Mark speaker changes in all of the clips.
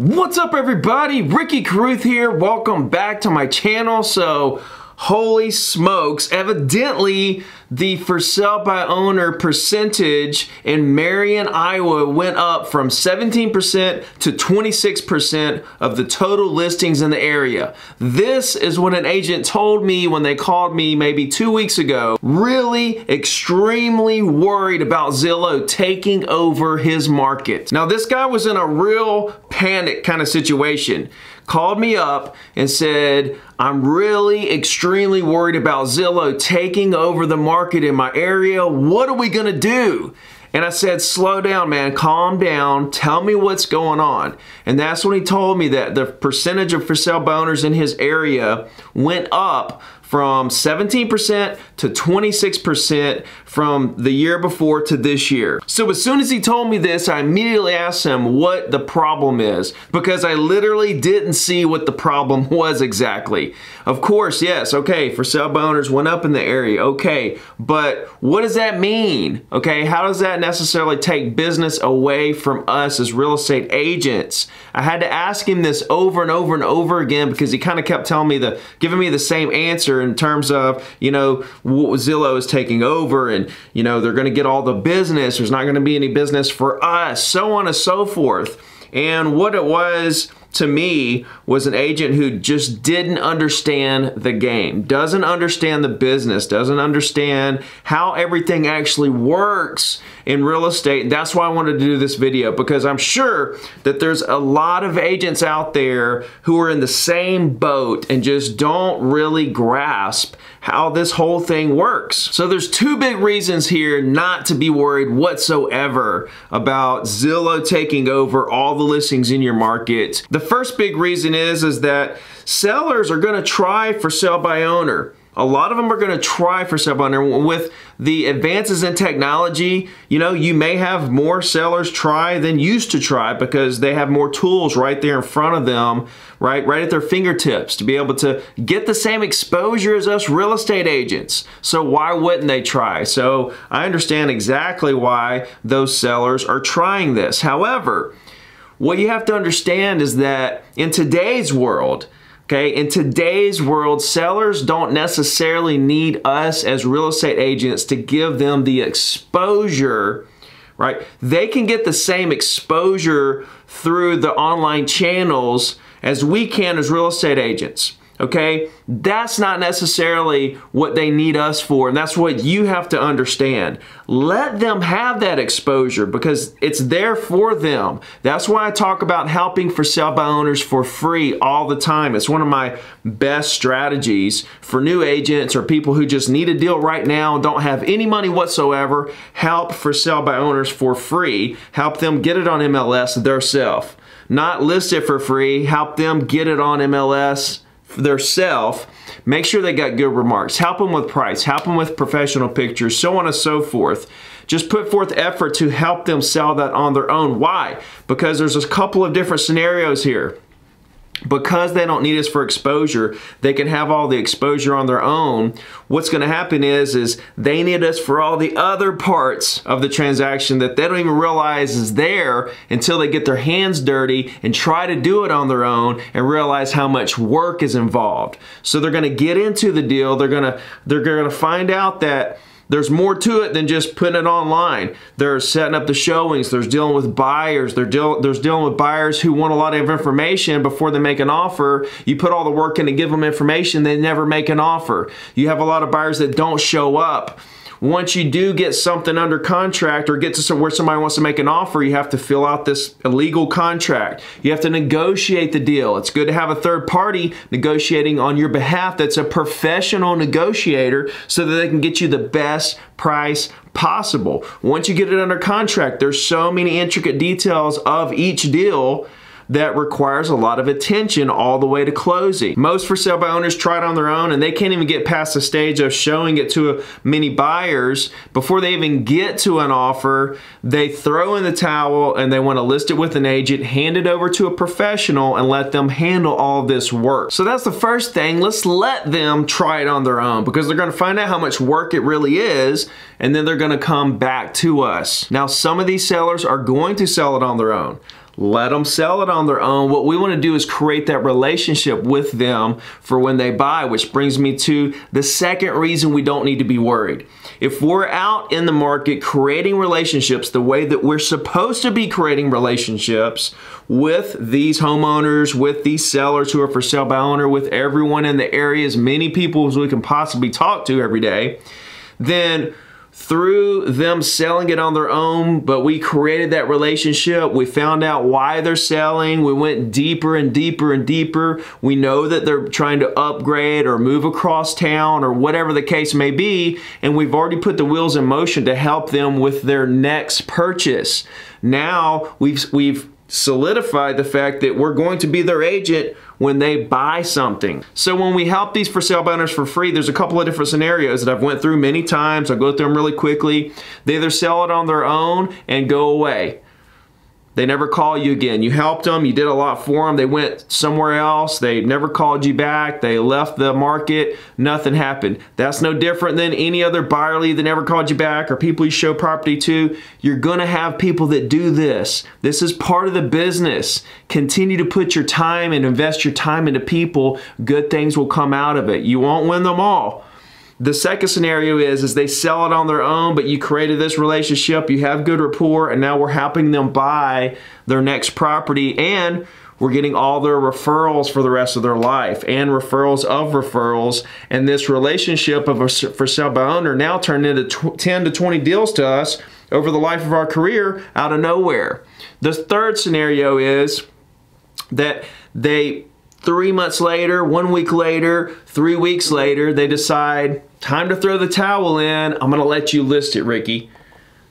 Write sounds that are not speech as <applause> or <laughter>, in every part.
Speaker 1: What's up everybody? Ricky Carruth here. Welcome back to my channel. So, holy smokes, evidently the for sale by owner percentage in Marion, Iowa went up from 17% to 26% of the total listings in the area. This is what an agent told me when they called me maybe two weeks ago. Really extremely worried about Zillow taking over his market. Now this guy was in a real panic kind of situation called me up and said, I'm really extremely worried about Zillow taking over the market in my area. What are we gonna do? And I said, slow down, man, calm down, tell me what's going on. And that's when he told me that the percentage of for sale by owners in his area went up from 17% to 26% from the year before to this year. So as soon as he told me this, I immediately asked him what the problem is because I literally didn't see what the problem <laughs> was exactly. Of course, yes, okay, for sale by owners went up in the area, okay, but what does that mean? Okay, how does that necessarily take business away from us as real estate agents? I had to ask him this over and over and over again because he kind of kept telling me the, giving me the same answer in terms of, you know, Zillow is taking over and, you know, they're going to get all the business. There's not going to be any business for us, so on and so forth. And what it was to me was an agent who just didn't understand the game, doesn't understand the business, doesn't understand how everything actually works in real estate. That's why I wanted to do this video because I'm sure that there's a lot of agents out there who are in the same boat and just don't really grasp how this whole thing works. So there's two big reasons here not to be worried whatsoever about Zillow taking over all the listings in your market. The first big reason is, is that sellers are gonna try for sale by owner. A lot of them are going to try for sale by owner. With the advances in technology, you know, you may have more sellers try than used to try because they have more tools right there in front of them, right, right at their fingertips to be able to get the same exposure as us real estate agents. So why wouldn't they try? So I understand exactly why those sellers are trying this. However, what you have to understand is that in today's world, Okay, in today's world, sellers don't necessarily need us as real estate agents to give them the exposure, right? They can get the same exposure through the online channels as we can as real estate agents okay? That's not necessarily what they need us for, and that's what you have to understand. Let them have that exposure because it's there for them. That's why I talk about helping for sale by owners for free all the time. It's one of my best strategies for new agents or people who just need a deal right now and don't have any money whatsoever. Help for sale by owners for free. Help them get it on MLS themselves. Not list it for free. Help them get it on MLS their self, make sure they got good remarks. Help them with price, help them with professional pictures, so on and so forth. Just put forth effort to help them sell that on their own. Why? Because there's a couple of different scenarios here because they don't need us for exposure they can have all the exposure on their own. What's going to happen is is they need us for all the other parts of the transaction that they don't even realize is there until they get their hands dirty and try to do it on their own and realize how much work is involved. So they're going to get into the deal. They're going to they're going to find out that there's more to it than just putting it online. There's setting up the showings. There's dealing with buyers. There's, deal, there's dealing with buyers who want a lot of information before they make an offer. You put all the work in to give them information, they never make an offer. You have a lot of buyers that don't show up once you do get something under contract or get to where somebody wants to make an offer, you have to fill out this illegal contract. You have to negotiate the deal. It's good to have a third party negotiating on your behalf that's a professional negotiator so that they can get you the best price possible. Once you get it under contract, there's so many intricate details of each deal that requires a lot of attention all the way to closing. Most for sale by owners try it on their own and they can't even get past the stage of showing it to many buyers before they even get to an offer. They throw in the towel and they want to list it with an agent, hand it over to a professional and let them handle all this work. So that's the first thing. Let's let them try it on their own because they're going to find out how much work it really is and then they're going to come back to us. Now some of these sellers are going to sell it on their own. Let them sell it on their own. What we want to do is create that relationship with them for when they buy, which brings me to the second reason we don't need to be worried. If we're out in the market creating relationships the way that we're supposed to be creating relationships with these homeowners, with these sellers who are for sale by owner, with everyone in the area, as many people as we can possibly talk to every day, then through them selling it on their own, but we created that relationship. We found out why they're selling. We went deeper and deeper and deeper. We know that they're trying to upgrade or move across town or whatever the case may be. And we've already put the wheels in motion to help them with their next purchase. Now we've, we've solidified the fact that we're going to be their agent when they buy something. So when we help these for sale buyers for free, there's a couple of different scenarios that I've went through many times. I'll go through them really quickly. They either sell it on their own and go away. They never call you again. You helped them, you did a lot for them. They went somewhere else. They never called you back. They left the market. Nothing happened. That's no different than any other buyer lead that never called you back or people you show property to. You're going to have people that do this. This is part of the business. Continue to put your time and invest your time into people. Good things will come out of it. You won't win them all the second scenario is, is they sell it on their own, but you created this relationship, you have good rapport, and now we're helping them buy their next property and we're getting all their referrals for the rest of their life and referrals of referrals. And this relationship of a for sale by owner now turned into 10 to 20 deals to us over the life of our career out of nowhere. The third scenario is that they three months later, one week later, three weeks later, they decide, time to throw the towel in. I'm going to let you list it, Ricky.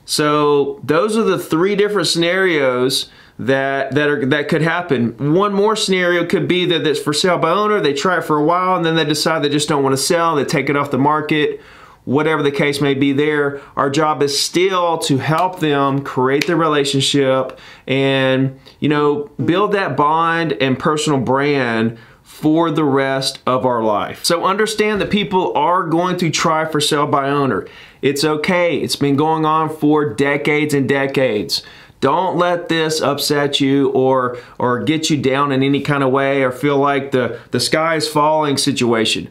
Speaker 1: So those are the three different scenarios that that are that could happen. One more scenario could be that it's for sale by owner. They try it for a while and then they decide they just don't want to sell. They take it off the market whatever the case may be there, our job is still to help them create the relationship and, you know, build that bond and personal brand for the rest of our life. So understand that people are going to try for sale by owner. It's okay. It's been going on for decades and decades. Don't let this upset you or or get you down in any kind of way or feel like the the sky is falling situation.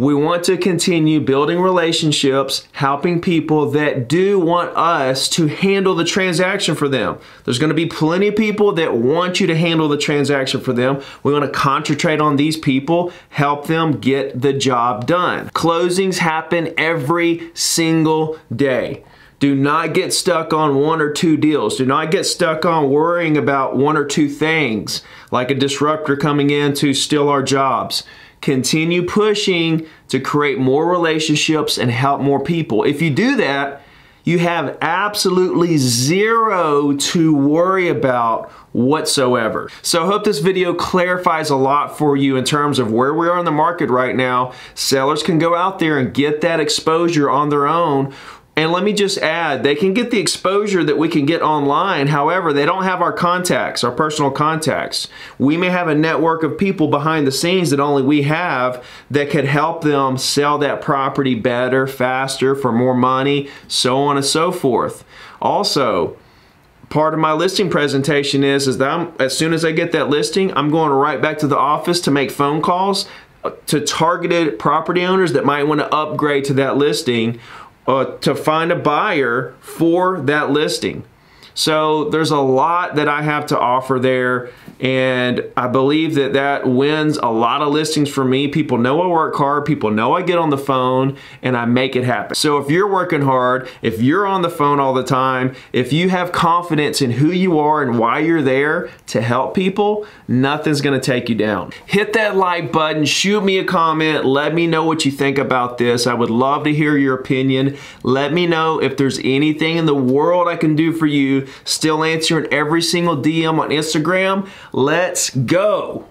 Speaker 1: We want to continue building relationships, helping people that do want us to handle the transaction for them. There's going to be plenty of people that want you to handle the transaction for them. We want to concentrate on these people, help them get the job done. Closings happen every single day. Do not get stuck on one or two deals. Do not get stuck on worrying about one or two things like a disruptor coming in to steal our jobs. Continue pushing to create more relationships and help more people. If you do that, you have absolutely zero to worry about whatsoever. So I hope this video clarifies a lot for you in terms of where we are in the market right now. Sellers can go out there and get that exposure on their own and let me just add, they can get the exposure that we can get online. However, they don't have our contacts, our personal contacts. We may have a network of people behind the scenes that only we have that could help them sell that property better, faster, for more money, so on and so forth. Also, part of my listing presentation is, is that I'm, as soon as I get that listing, I'm going right back to the office to make phone calls to targeted property owners that might want to upgrade to that listing uh, to find a buyer for that listing. So there's a lot that I have to offer there and I believe that that wins a lot of listings for me. People know I work hard, people know I get on the phone and I make it happen. So if you're working hard, if you're on the phone all the time, if you have confidence in who you are and why you're there to help people, nothing's gonna take you down. Hit that like button, shoot me a comment, let me know what you think about this. I would love to hear your opinion. Let me know if there's anything in the world I can do for you Still answering every single DM on Instagram. Let's go.